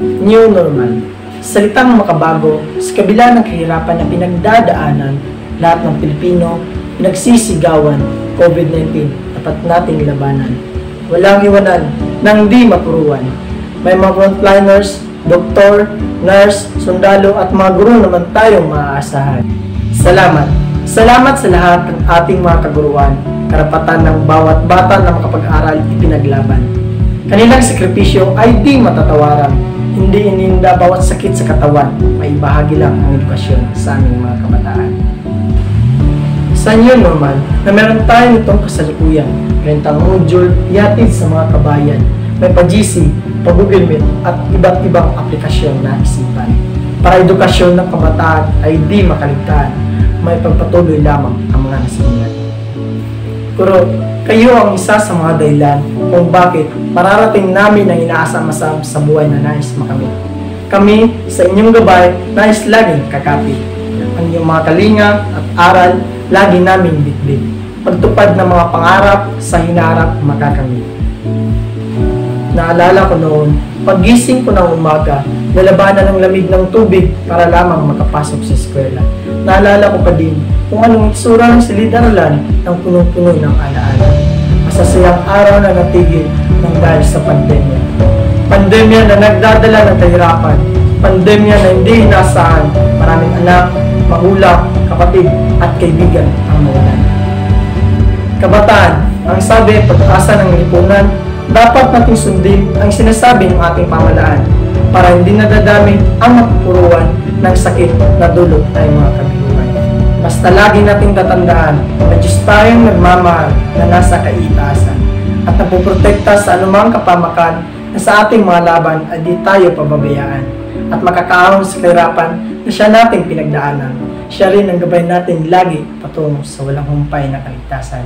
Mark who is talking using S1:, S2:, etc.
S1: New Normal. Salitang makabago, sa kabila ng kahirapan na pinagdadaanan, lahat ng Pilipino, pinagsisigawan, COVID-19, dapat nating labanan. Walang iwanan, nang di mapuruan. May mga frontliners, doktor, nurse, sundalo at mga guro naman tayong maaasahan. Salamat. Salamat sa lahat ng ating mga kaguruan, karapatan ng bawat bata na makapag-aral ipinaglaban. Kanilang sakripisyo ay di matatawaran. Hindi ininda bawat sakit sa katawan, may bahagi lang ang edukasyon sa aming mga kabataan. Sa New Normal, na meron tayo nitong kasalukuyan, rentang module, ihatid sa mga kabayan, may pa-GC, pa-Google Meet, at iba't ibang aplikasyon na isipan. Para edukasyon ng kabataan ay di makaligtaan, may pagpatuloy lamang ang mga nasimulan. Pero kayo ang isa sa mga dahilan kung bakit mararating namin ang inaasam-asam sa buhay na nais makamit. Kami sa inyong gabay nais laging kakapit. Ang inyong mga kalinga at aral lagi namin bitbit. Pagtupad ng mga pangarap sa hinarap makakamit. Naalala ko noon, paggising ko ng umaga, lalabanan ng lamig ng tubig para lamang makapasok sa eskwela. Naalala ko pa din kung anong itsura ng silid-aralan ng punong-puno ng alaala. Masasayang araw na natigil ng dahil sa pandemya. Pandemya na nagdadala ng kahirapan. Pandemya na hindi inasahan. Maraming anak, magulang, kapatid at kaibigan ang nawalan. Kabataan, ang sabi pag-asa ng lipunan, dapat nating sundin ang sinasabi ng ating pamalaan para hindi nadadami ang mapupuruan ng sakit na dulot ng mga kabiguan. Basta lagi nating tatandaan na Diyos tayong nagmamahal na nasa kaitaasan at napoprotekta sa anumang kapamakan na sa ating mga laban ay di tayo pababayaan at makakaahon sa kahirapan na siya nating pinagdaanan. Siya rin ang gabay natin lagi patungo sa walang humpay na kaligtasan.